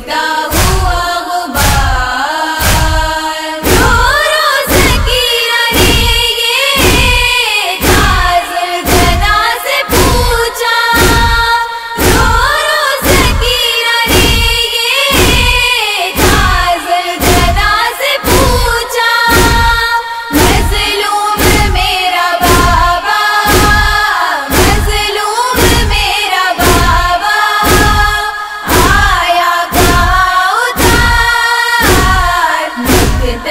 됐다.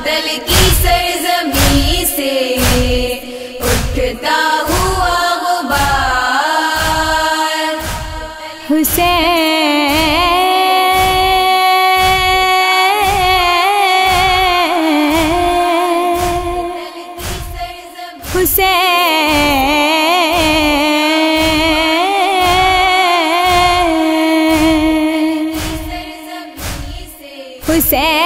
समतल की सरजमी से उठता हुआ गुबार हुसैन। हुसैन।